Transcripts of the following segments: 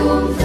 Christum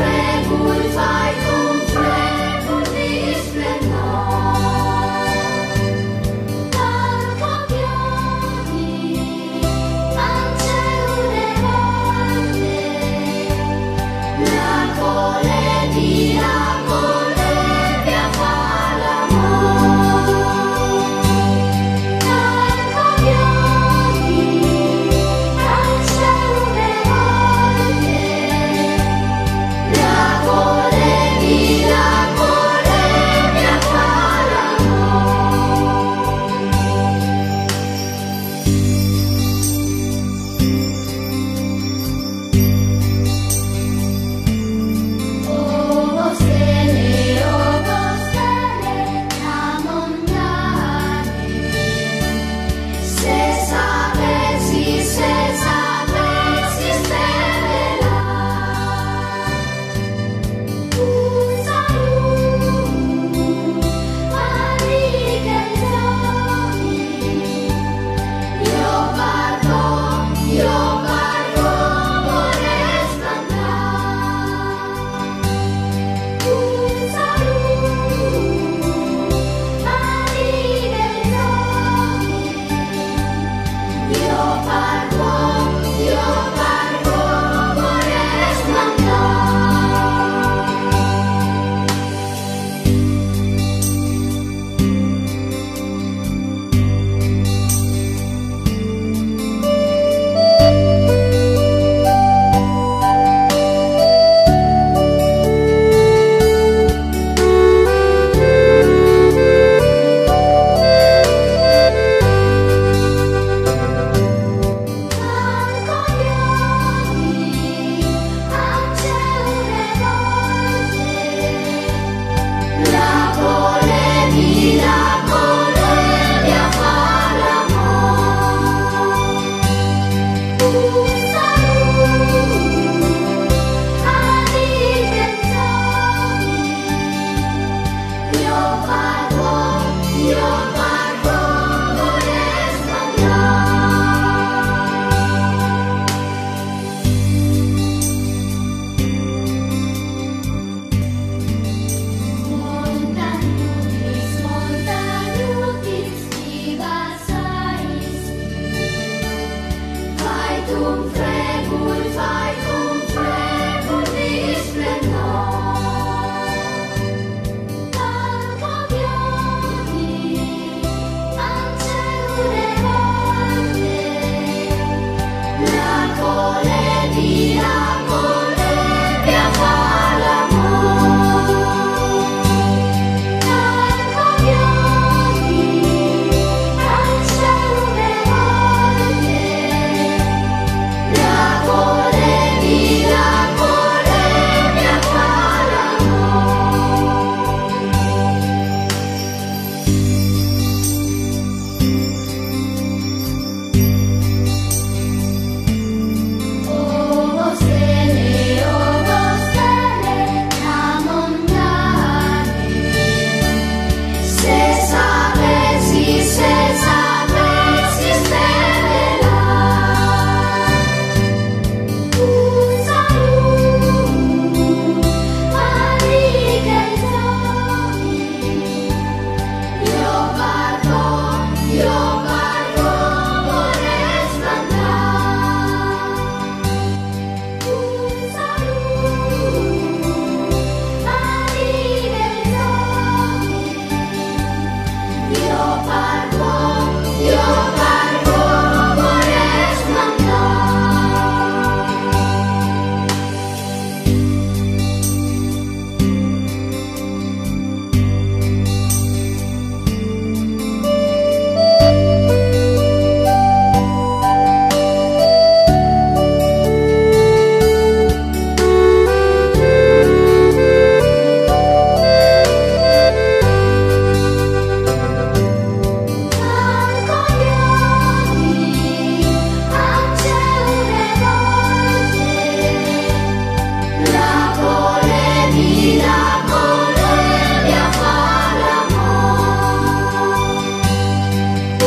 Sole miracolare.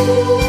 you.